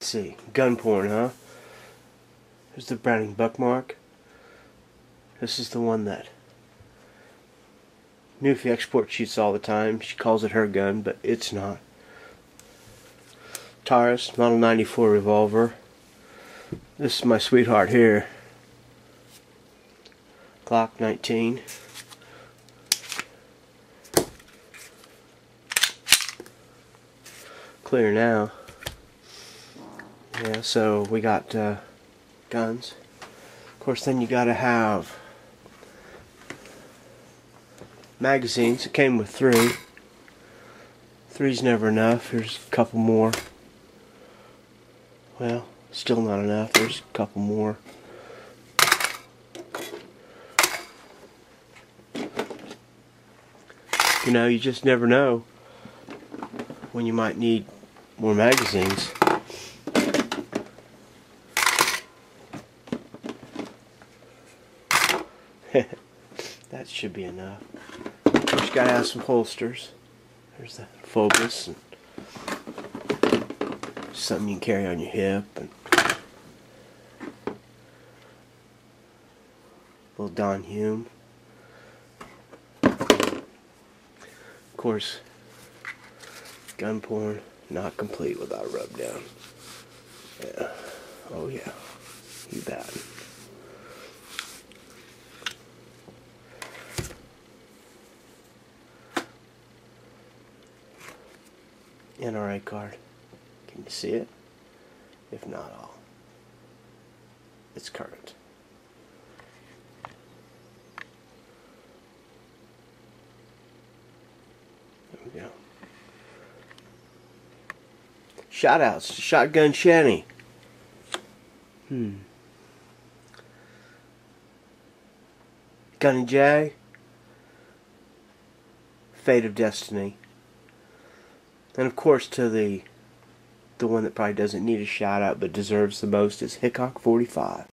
Let's see, gun porn, huh? Here's the Browning Buckmark. This is the one that Newfie Export shoots all the time. She calls it her gun, but it's not. Taurus, Model 94 revolver. This is my sweetheart here. Glock 19. Clear now. Yeah, so we got uh, guns. Of course, then you gotta have magazines. It came with three. Three's never enough. Here's a couple more. Well, still not enough. There's a couple more. You know, you just never know when you might need more magazines. that should be enough. Course, gotta have some holsters. There's the Focus and something you can carry on your hip and little Don Hume. Of course, gun porn not complete without a rub down. Yeah. Oh yeah. You bet. NRA card. Can you see it? If not all. It's current. There we go. Shoutouts to Shotgun Shanni. Hmm. Gunny J. Fate of Destinee. And of course to the the one that probably doesn't need a shout out but deserves the most is Hickok 45.